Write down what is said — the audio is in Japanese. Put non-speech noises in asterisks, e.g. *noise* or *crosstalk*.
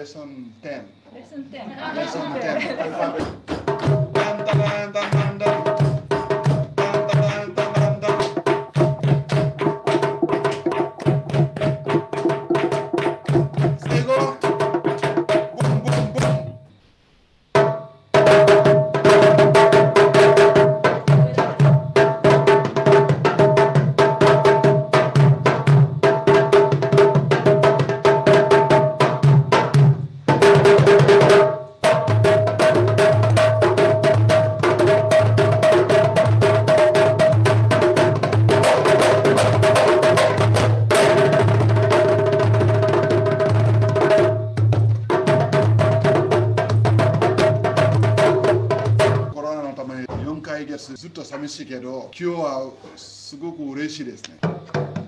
lesson 10. Lesson 10. Lesson 10. *laughs* ずっと寂しいけど今日はすごく嬉しいですね。